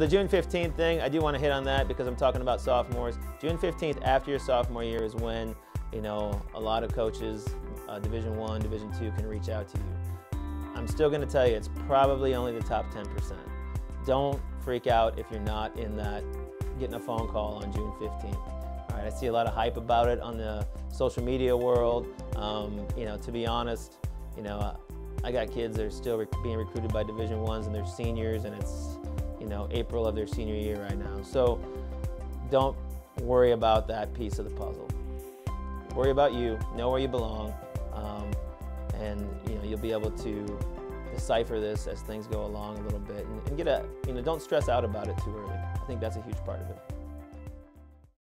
The June 15th thing, I do want to hit on that because I'm talking about sophomores. June 15th, after your sophomore year, is when you know a lot of coaches, uh, Division One, Division Two, can reach out to you. I'm still going to tell you it's probably only the top 10%. Don't freak out if you're not in that getting a phone call on June 15th. All right, I see a lot of hype about it on the social media world. Um, you know, to be honest, you know, I got kids that are still rec being recruited by Division Ones and they're seniors, and it's know April of their senior year right now. So don't worry about that piece of the puzzle. Worry about you. Know where you belong, um, and you know you'll be able to decipher this as things go along a little bit, and, and get a you know don't stress out about it too early. I think that's a huge part of it.